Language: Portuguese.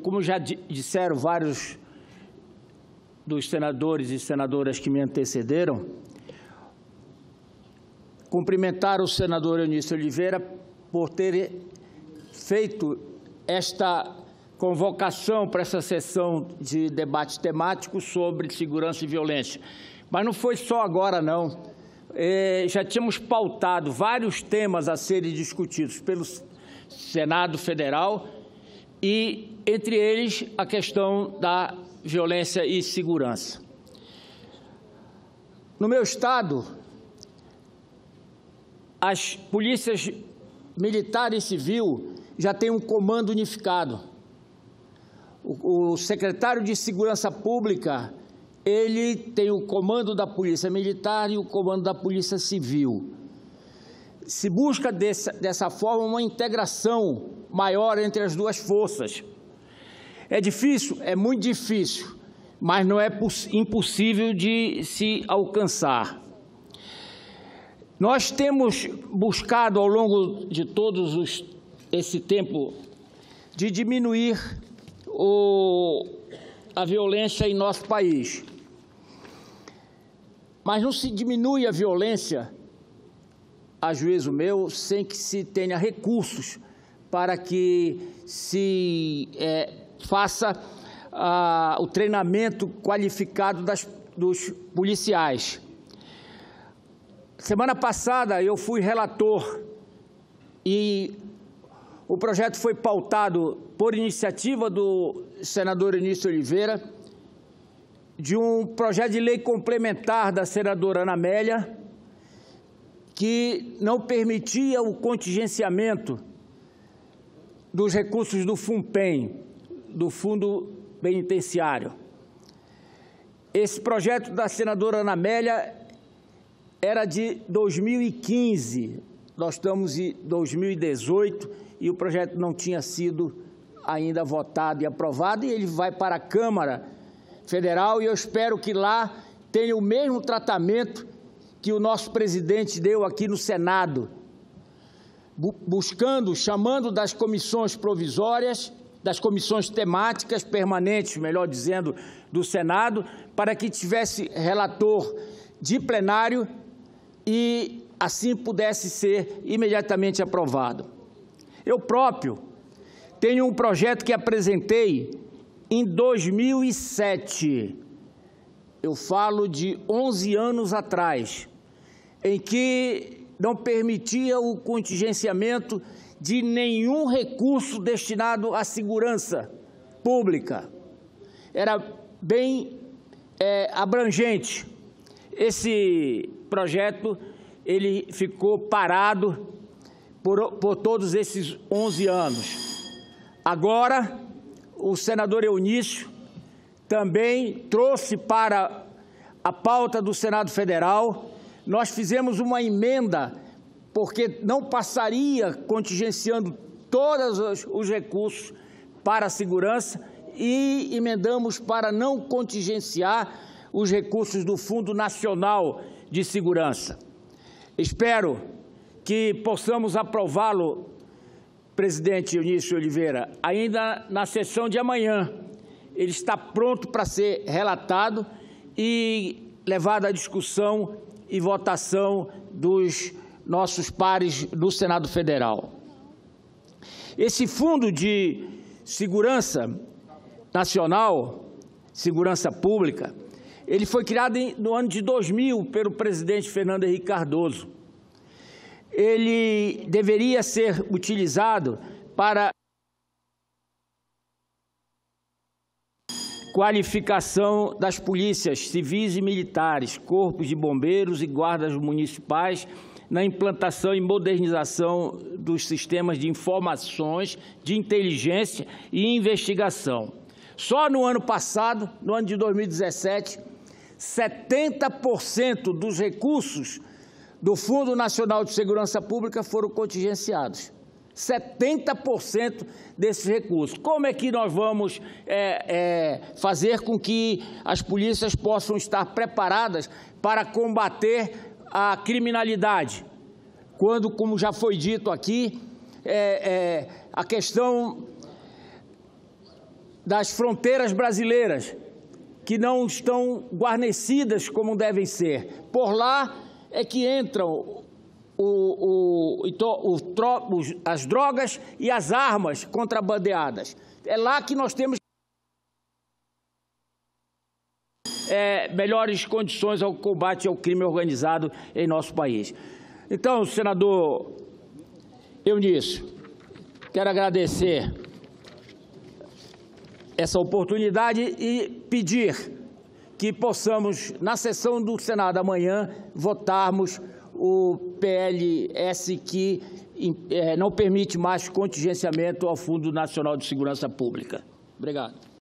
Como já disseram vários dos senadores e senadoras que me antecederam, cumprimentar o senador Eunício Oliveira por ter feito esta convocação para essa sessão de debate temático sobre segurança e violência. Mas não foi só agora, não. É, já tínhamos pautado vários temas a serem discutidos pelo Senado Federal e, entre eles, a questão da violência e segurança. No meu estado, as polícias militar e civil já têm um comando unificado. O, o secretário de Segurança Pública, ele tem o comando da Polícia Militar e o comando da Polícia Civil. Se busca dessa, dessa forma uma integração maior entre as duas forças. É difícil? É muito difícil, mas não é impossível de se alcançar. Nós temos buscado ao longo de todos os, esse tempo de diminuir o, a violência em nosso país. Mas não se diminui a violência, a juízo meu, sem que se tenha recursos para que se é, faça ah, o treinamento qualificado das, dos policiais. Semana passada eu fui relator e o projeto foi pautado por iniciativa do senador Início Oliveira, de um projeto de lei complementar da senadora Ana Amélia, que não permitia o contingenciamento dos recursos do FUNPEN, do Fundo Penitenciário. Esse projeto da senadora Ana Amélia era de 2015, nós estamos em 2018 e o projeto não tinha sido ainda votado e aprovado e ele vai para a Câmara Federal e eu espero que lá tenha o mesmo tratamento que o nosso presidente deu aqui no Senado, buscando, chamando das comissões provisórias das comissões temáticas permanentes, melhor dizendo, do Senado, para que tivesse relator de plenário e assim pudesse ser imediatamente aprovado. Eu próprio tenho um projeto que apresentei em 2007. Eu falo de 11 anos atrás, em que não permitia o contingenciamento de nenhum recurso destinado à segurança pública. Era bem é, abrangente. Esse projeto ele ficou parado por, por todos esses 11 anos. Agora, o senador Eunício também trouxe para a pauta do Senado Federal. Nós fizemos uma emenda porque não passaria contingenciando todos os recursos para a segurança e emendamos para não contingenciar os recursos do Fundo Nacional de Segurança. Espero que possamos aprová-lo, presidente Eunício Oliveira, ainda na sessão de amanhã. Ele está pronto para ser relatado e levado à discussão e votação dos nossos pares do Senado Federal. Esse Fundo de Segurança Nacional, Segurança Pública, ele foi criado no ano de 2000 pelo presidente Fernando Henrique Cardoso. Ele deveria ser utilizado para qualificação das polícias civis e militares, corpos de bombeiros e guardas municipais na implantação e modernização dos sistemas de informações, de inteligência e investigação. Só no ano passado, no ano de 2017, 70% dos recursos do Fundo Nacional de Segurança Pública foram contingenciados. 70% desses recursos. Como é que nós vamos é, é, fazer com que as polícias possam estar preparadas para combater a criminalidade, quando, como já foi dito aqui, é, é, a questão das fronteiras brasileiras, que não estão guarnecidas como devem ser. Por lá é que entram o, o, o, as drogas e as armas contrabandeadas. É lá que nós temos é, melhores condições ao combate ao crime organizado em nosso país. Então, senador Eunice, quero agradecer essa oportunidade e pedir que possamos, na sessão do Senado amanhã, votarmos o PLS que é, não permite mais contingenciamento ao Fundo Nacional de Segurança Pública. Obrigado.